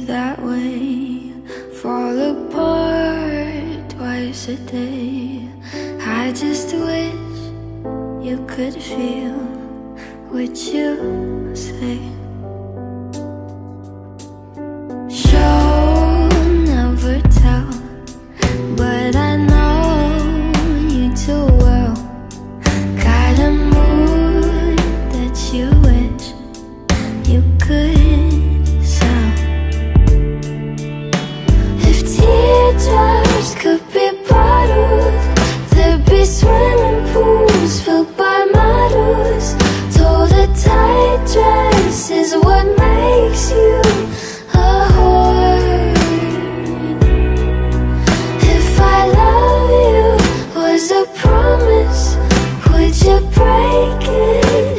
that way. Fall apart twice a day. I just wish you could feel what you say. promise? Would you break it?